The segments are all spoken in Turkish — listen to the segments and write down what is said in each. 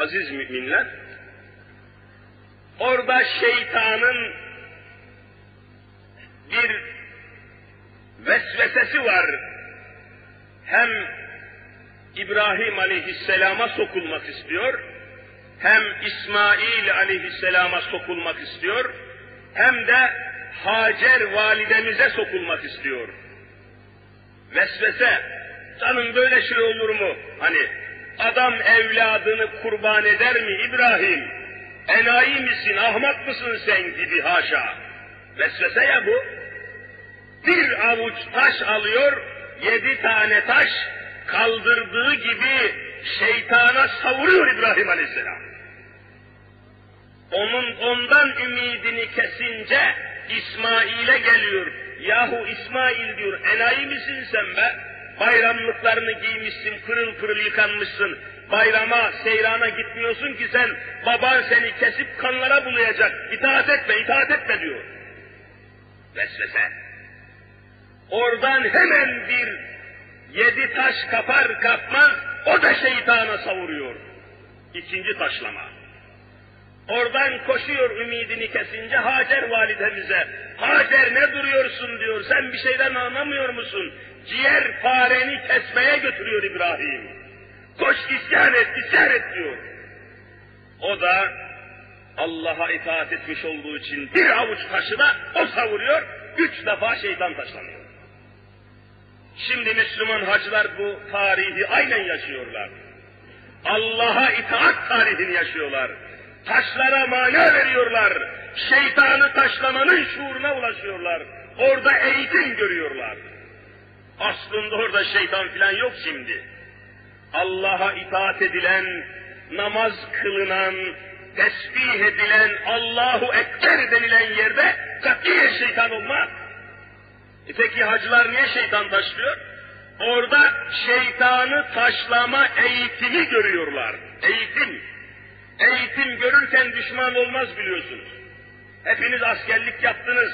Aziz müminler, orada şeytanın bir vesvesesi var. Hem İbrahim aleyhisselama sokulmak istiyor, hem İsmail aleyhisselama sokulmak istiyor, hem de Hacer validemize sokulmak istiyor. Vesvese, canım böyle şey olur mu? Hani adam evladını kurban eder mi İbrahim? Enayi misin, ahmak mısın sen gibi haşa. Vesvese ya bu. Bir avuç taş alıyor, yedi tane taş kaldırdığı gibi şeytana savuruyor İbrahim Aleyhisselam. Onun ondan ümidini kesince İsmail'e geliyor. Yahu İsmail diyor, enayi misin sen be? Bayramlıklarını giymişsin, pırıl pırıl yıkanmışsın. Bayrama, seyrana gitmiyorsun ki sen, baban seni kesip kanlara bulayacak. İtaat etme, itaat etme diyor. Vesvese. Oradan hemen bir yedi taş kapar kapmaz, o da şeytana savuruyor. İkinci taşlama. Oradan koşuyor ümidini kesince Hacer validemize. Hacer ne duruyorsun diyor, sen bir şeyden anlamıyor musun? Ciğer fareni kesmeye götürüyor İbrahim. Koş isyan et, isyan et diyor. O da Allah'a itaat etmiş olduğu için bir avuç taşı o savuruyor, üç defa şeytan taşlanıyor. Şimdi Müslüman hacılar bu tarihi aynen yaşıyorlar. Allah'a itaat tarihini yaşıyorlar. Taşlara mana veriyorlar. Şeytanı taşlamanın şuuruna ulaşıyorlar. Orada eğitim görüyorlar. Aslında orada şeytan filan yok şimdi. Allah'a itaat edilen, namaz kılınan, tesbih edilen, Allahu Ekber denilen yerde katiyen şeytan olmaz. E peki hacılar niye şeytan taşlıyor? Orada şeytanı taşlama eğitimi görüyorlar. Eğitim. Eğitim görürken düşman olmaz biliyorsunuz. Hepiniz askerlik yaptınız.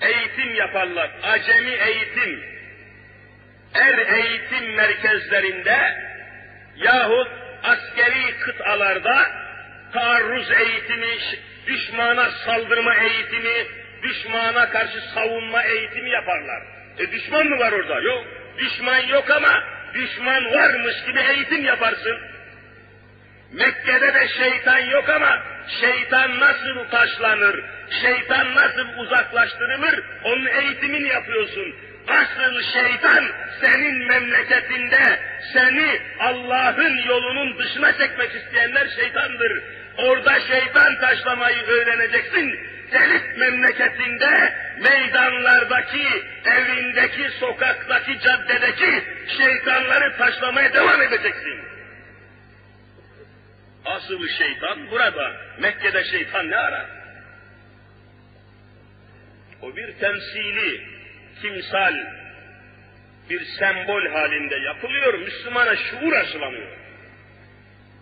Eğitim yaparlar. Acemi eğitim. Er eğitim merkezlerinde yahut askeri kıtalarda taarruz eğitimi, düşmana saldırma eğitimi, düşmana karşı savunma eğitimi yaparlar. E düşman mı var orada? Yok. Düşman yok ama düşman varmış gibi eğitim yaparsın. Mekke'de de şeytan yok ama şeytan nasıl taşlanır, şeytan nasıl uzaklaştırılır onun eğitimini yapıyorsun. Asıl şeytan senin memleketinde seni Allah'ın yolunun dışına çekmek isteyenler şeytandır. Orada şeytan taşlamayı öğreneceksin. Gelip memleketinde, meydanlardaki, evindeki, sokaktaki, caddedeki şeytanları taşlamaya devam edeceksin. Asıl şeytan burada. Mekke'de şeytan ne arar? O bir temsili, timsal, bir sembol halinde yapılıyor, Müslümana şuur aşılanıyor.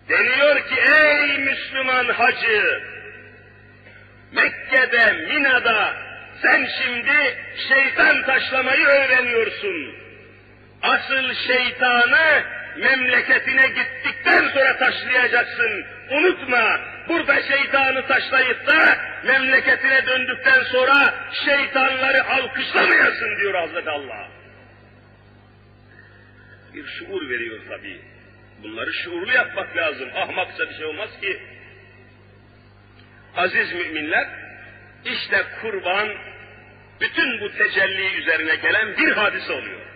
Deniyor ki ey Müslüman hacı, Mekke'de, Mina'da sen şimdi şeytan taşlamayı öğreniyorsun. Asıl şeytanı memleketine gittikten sonra taşlayacaksın. Unutma, burada şeytanı taşlayıp da memleketine döndükten sonra şeytanları alkışlamayasın diyor Hazreti Allah. Bir şuur veriyor tabii. Bunları şuurlu yapmak lazım. Ahmakça bir şey olmaz ki. Aziz müminler, işte kurban bütün bu tecelli üzerine gelen bir hadise oluyor.